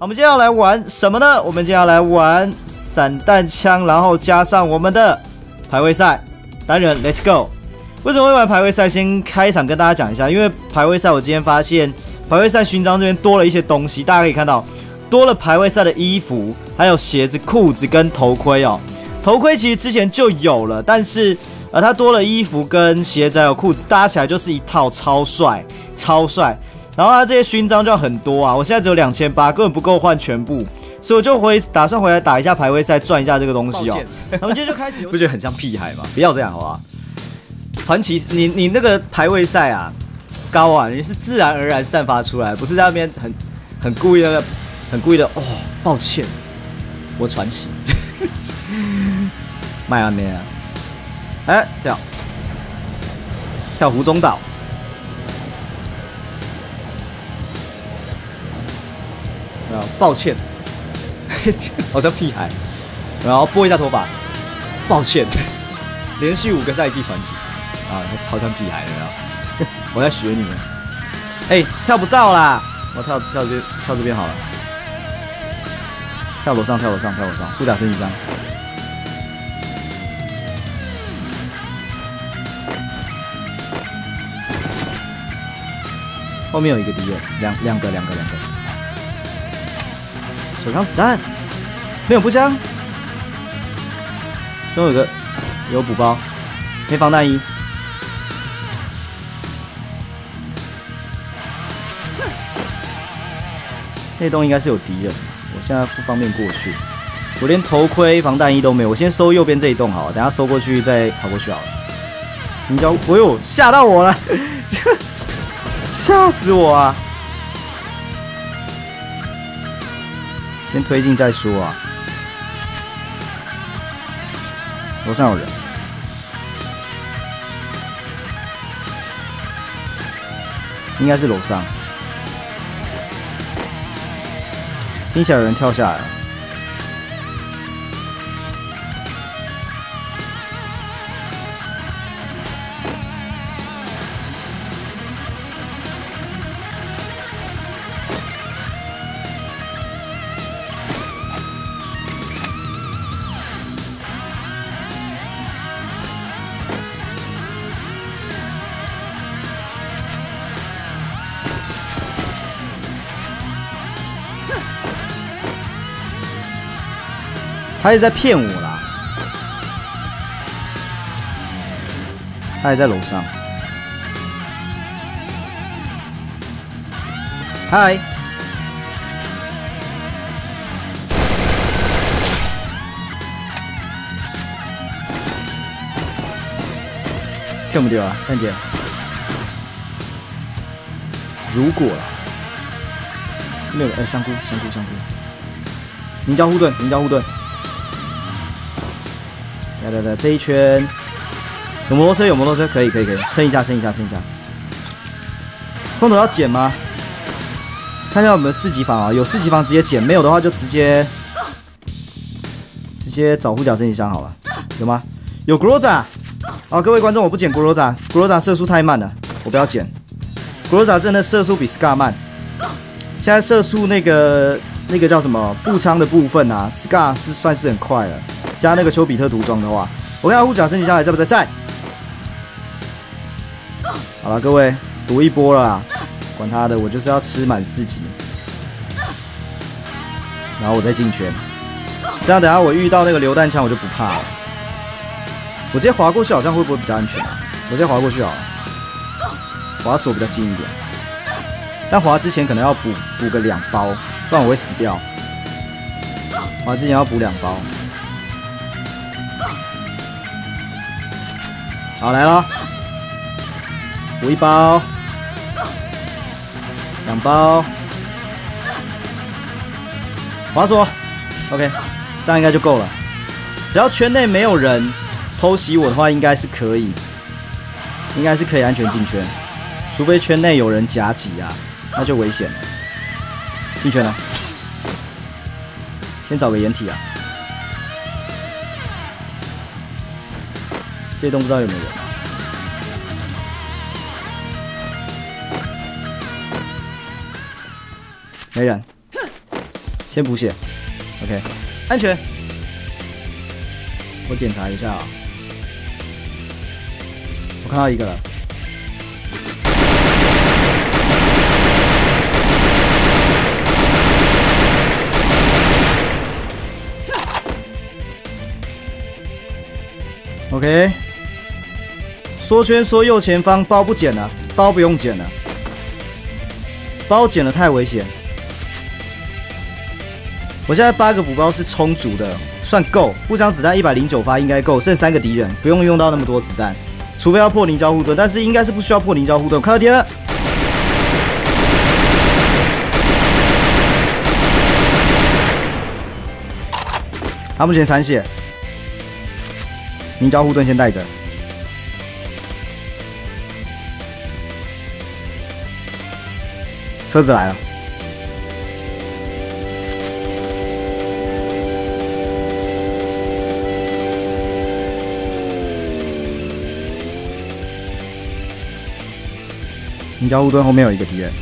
我们接下来玩什么呢？我们接下来玩散弹枪，然后加上我们的排位赛单人，Let's go！为什么会玩排位赛？先开场跟大家讲一下，因为排位赛我今天发现排位赛勋章这边多了一些东西，大家可以看到多了排位赛的衣服，还有鞋子、裤子跟头盔哦。头盔其实之前就有了，但是呃，它多了衣服跟鞋子还有裤子，搭起来就是一套超帅、超帅。然后它这些勋章就很多啊，我现在只有两千八，根本不够换全部，所以我就回打算回来打一下排位赛，赚一下这个东西哦。我们今天就开始，不觉得很像屁孩吗？不要这样好不好？传奇，你你那个排位赛啊，高啊，你是自然而然散发出来，不是在那边很很故意的、很故意的。哦，抱歉，我传奇。迈阿密啊，哎，跳跳湖中岛。抱歉，好像屁孩。然后拨一下头发，抱歉，连续五个赛季传奇啊，超像屁孩的啊！我在学你们。哎，跳不到啦！我跳跳这跳这边好了。跳楼上，跳楼上，跳楼上，护甲升级章。后面有一个敌人，两两个，两个，两个。手枪子弹，没有步枪，最后有个有补包，没防弹衣。那栋应该是有敌人，我现在不方便过去。我连头盔、防弹衣都没有，我先收右边这一栋好了，等下收过去再跑过去好了。你叫，哎呦，吓到我了，吓死我啊！先推进再说啊！楼上有人，应该是楼上。听起来有人跳下来了。他也在骗我啦！他也在楼上。嗨！骗不掉啊，蛋姐！如果这边有哎，香菇，香菇，香菇！凝胶护盾，凝胶护盾。来来来，这一圈有摩托车，有摩托车，可以可以可以，撑一下，撑一下，撑一下。空投要捡吗？看一下有没有四级房啊？有四级房直接捡，没有的话就直接直接找护甲升级箱好了。有吗？有 Groza。好，各位观众，我不捡 Groza，Groza 射速太慢了，我不要捡。Groza 真的射速比 Scar 慢。现在射速那个那个叫什么步枪的部分啊，Scar 是算是很快了。加那个丘比特涂装的话，我看下护甲升级下来在不在？在。好了，各位赌一波了，管他的，我就是要吃满四级，然后我再进圈。这样等下我遇到那个榴弹枪，我就不怕了。我直接滑过去，好像会不会比较安全啊？我直接滑过去好了，滑索比较近一点。但滑之前可能要补补个两包，不然我会死掉。滑之前要补两包。好来喽，补一包，两包，滑索，OK，这样应该就够了。只要圈内没有人偷袭我的话，应该是可以，应该是可以安全进圈。除非圈内有人夹击啊，那就危险了。进圈了，先找个掩体啊。这栋不知道有没有人，没人。先补血，OK，安全。我检查一下啊，我看到一个了。OK，缩圈缩右前方，包不捡了，包不用捡了，包捡了太危险。我现在八个补包是充足的，算够。步枪子弹一百零九发应该够，剩三个敌人，不用用到那么多子弹，除非要破凝胶护盾，但是应该是不需要破凝胶护盾。看到敌人，他目前残血。凝胶护盾先带着，车子来了，你家护盾后面有一个敌人。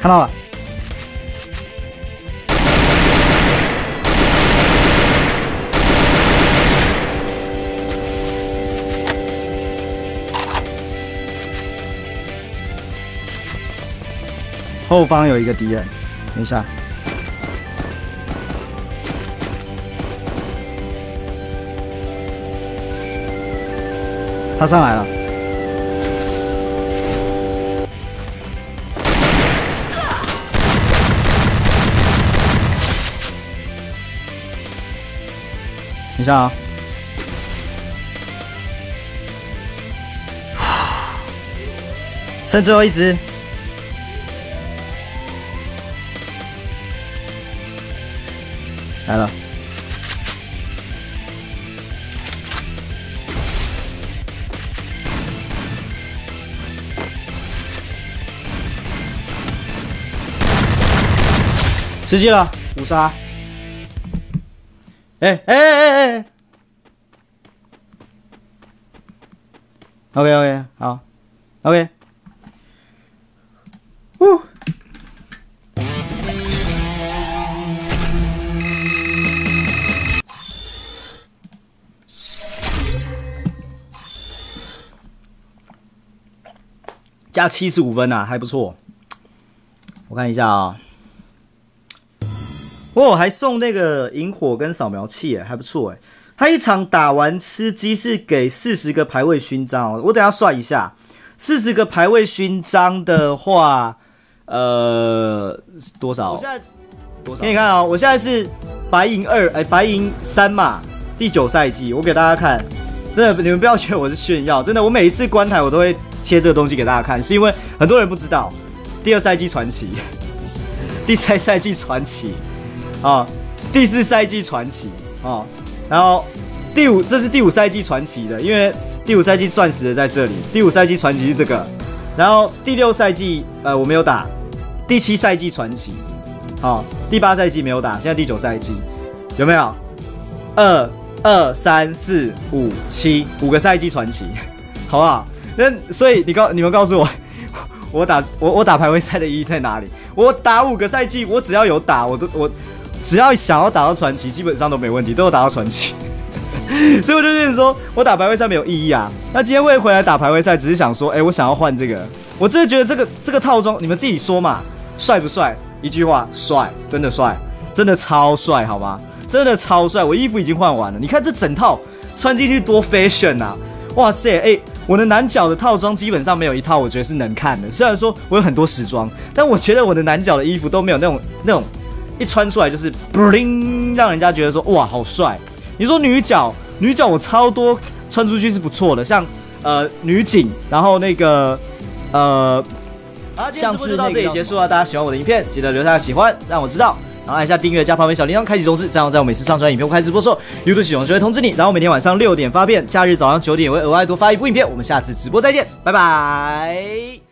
看到了，后方有一个敌人，等一下，他上来了。等一下啊！剩最后一只，来了。吃鸡了，五杀。哎哎哎哎！OK OK 好，OK。呜！加七十五分啊，还不错。我看一下啊。哦，还送那个萤火跟扫描器，哎，还不错，哎。他一场打完吃鸡是给四十个排位勋章哦，我等下算一下，四十个排位勋章的话，呃，多少？我现在多少？给你看啊，我现在是白银二，哎，白银三嘛，第九赛季，我给大家看，真的，你们不要觉得我是炫耀，真的，我每一次关台我都会切这个东西给大家看，是因为很多人不知道，第二赛季传奇，第三赛季传奇。啊，第四赛季传奇。啊，然后第五这是第五赛季传奇的，因为第五赛季钻石的在这里，第五赛季传奇是这个，然后第六赛季呃我没有打，第七赛季传奇，好，第八赛季没有打，现在第九赛季。有没有？二二三四五七五个赛季传奇，好不好？那所以你告你们告诉我，我打我我打排位赛的意义在哪里？我打五个赛季，我只要有打，我都我。只要想要打到传奇，基本上都没问题，都有打到传奇。所以我就跟你说，我打排位赛没有意义啊。那今天会回来打排位赛，只是想说，哎，我想要换这个。我真的觉得这个这个套装，你们自己说嘛，帅不帅？一句话，帅，真的帅，真的超帅，好吗？真的超帅。我衣服已经换完了，你看这整套穿进去多 fashion 啊！哇塞，哎，我的男角的套装基本上没有一套我觉得是能看的。虽然说我有很多时装，但我觉得我的男角的衣服都没有那种那种。一穿出来就是 bling，让人家觉得说哇好帅。你说女角，女角我超多穿出去是不错的，像呃女警，然后那个呃，好，像是到这里结束了。大家喜欢我的影片，记得留下喜欢，让我知道，然后按下订阅加旁边小铃铛，开启通知，这样在我每次上传影片或开直播时候，YouTube 系统就会通知你。然后每天晚上六点发片，假日早上九点也会额外多发一部影片。我们下次直播再见，拜拜。